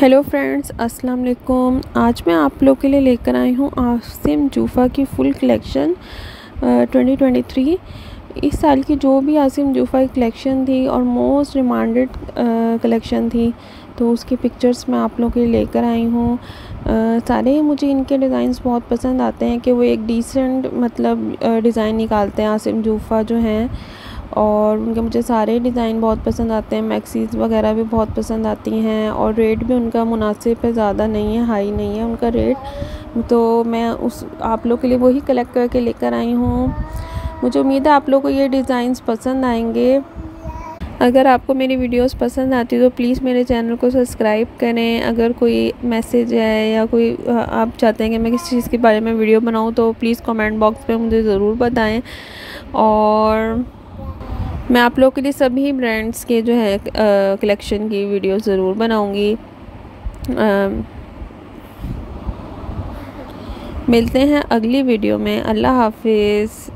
Hello friends, अस्सलाम वालेकुम। आज मैं आप लोग के लिए लेकर आई हूँ आसिम जूफ़ा की full collection twenty twenty three. इस साल की जो भी आसिम जूफ़ा की कलेक्शन थी और मोस्ट डिमांडेड कलेक्शन थी तो उसकी पिक्चर्स मैं आप लोग के लिए लेकर आई हूँ। सारे मुझे इनके डिज़ाइंस बहुत पसंद आते हैं कि वो एक डिसेंट मतलब डिज़ाइन निकालते हैं आसिम जूफ़ा जो हैं। और उनके मुझे सारे डिज़ाइन बहुत पसंद आते हैं, मैक्सीज वगैरह भी बहुत पसंद आती हैं और रेट भी उनका मुनासिब है, ज़्यादा नहीं है, हाई नहीं है उनका रेट। तो मैं उस, आप लोग के लिए वही कलेक्ट करके लेकर आई हूँ। मुझे उम्मीद है आप लोग को ये डिज़ाइंस पसंद आएँगे। अगर आपको मेरी वीडियोस पसंद आती तो प्लीज़ मेरे चैनल को सब्सक्राइब करें। अगर कोई मैसेज है या कोई, आप चाहते हैं कि मैं किस चीज़ के बारे में वीडियो बनाऊँ तो प्लीज़ कमेंट बॉक्स में मुझे ज़रूर बताएँ। और मैं आप लोग के लिए सभी ब्रांड्स के जो है कलेक्शन की वीडियो ज़रूर बनाऊँगी। मिलते हैं अगली वीडियो में। अल्लाह हाफिज़।